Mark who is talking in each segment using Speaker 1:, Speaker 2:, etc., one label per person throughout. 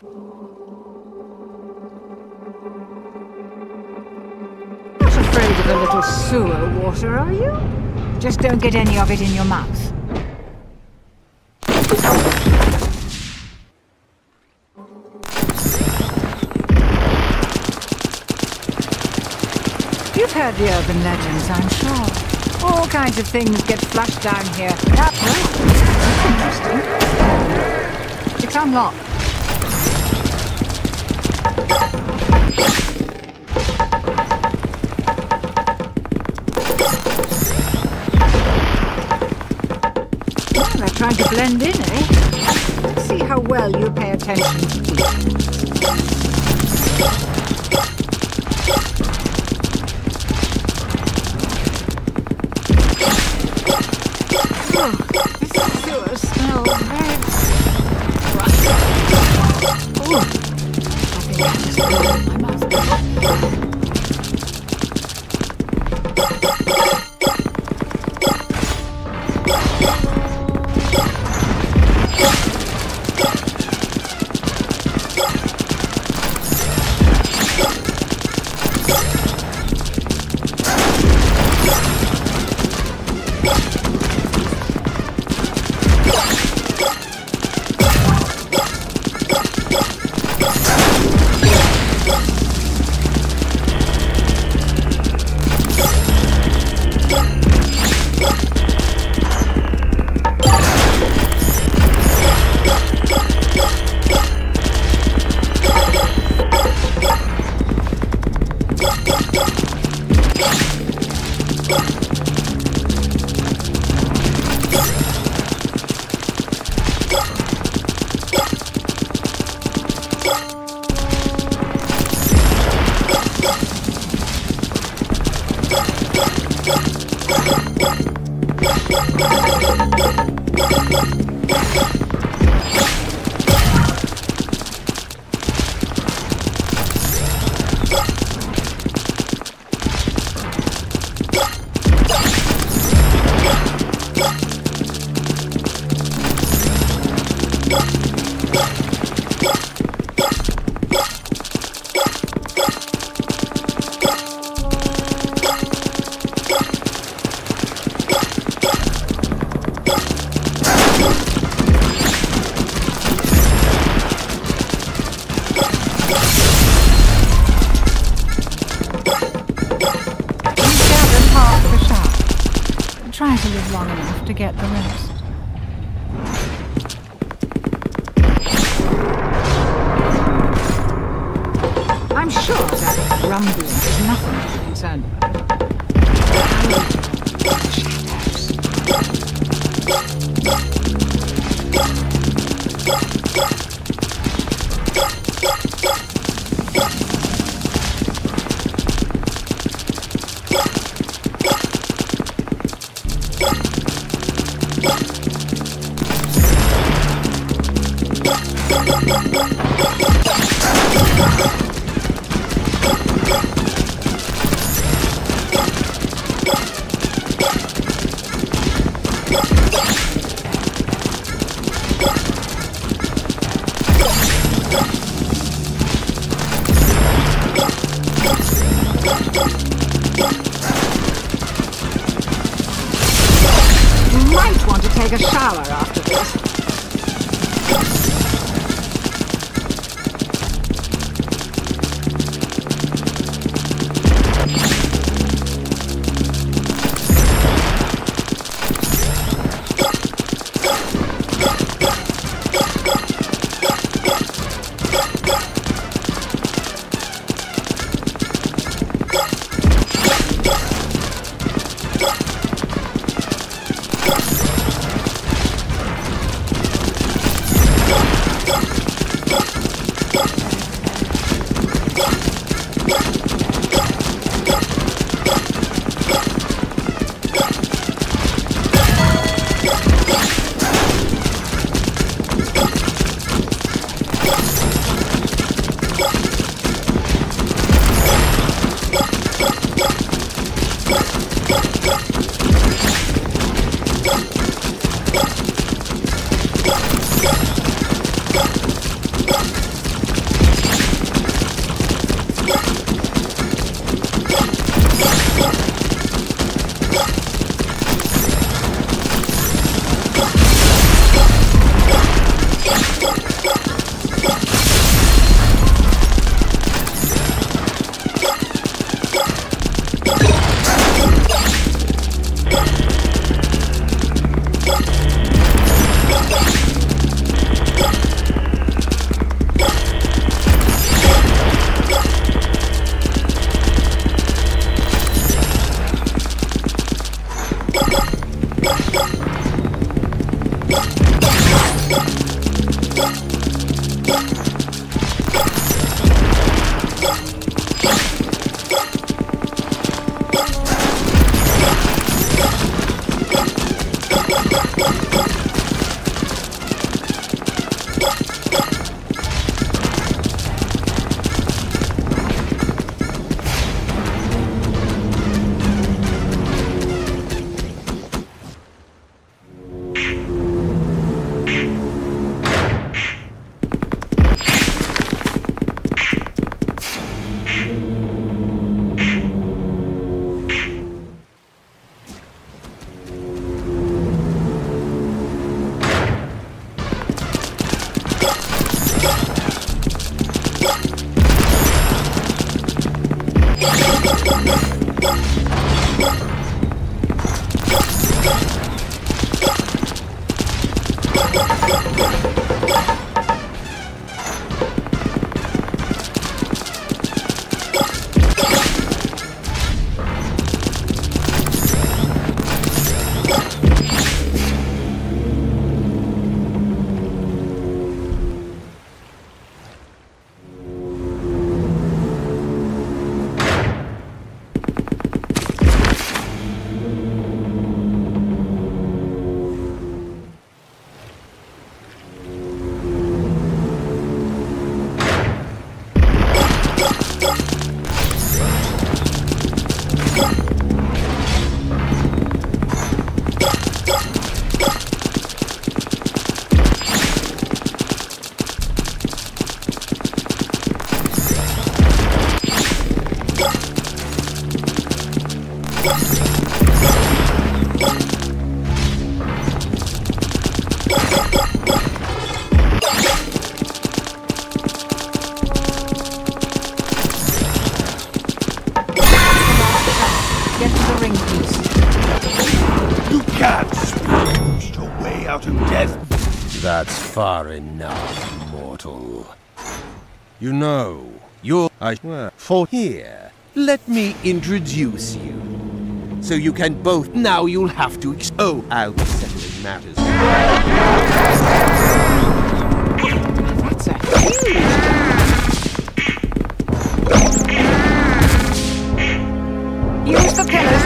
Speaker 1: Not afraid of a little sewer water, are you? Just don't get any of it in your mouth. You've heard the urban legends, I'm sure. All kinds of things get flushed down here. That's interesting. It's unlocked. They're trying to blend in, eh? Let's see how well you pay attention to details. Thank you. Get the rest. I'm sure that rumbling is nothing to be concerned about.
Speaker 2: That's far enough, mortal. You know, you're I swear for here. Let me introduce you. So you can both now you'll have to oh I'll be settling matters.
Speaker 1: That's Use the pillars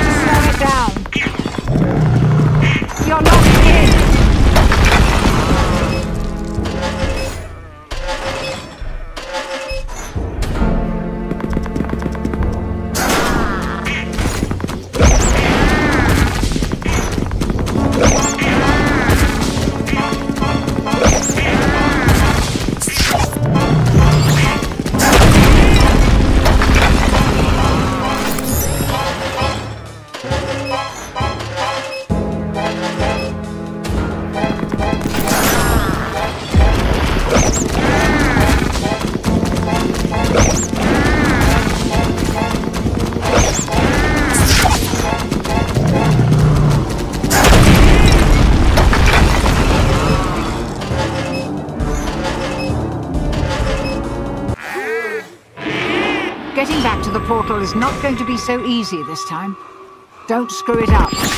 Speaker 1: portal is not going to be so easy this time. Don't screw it up.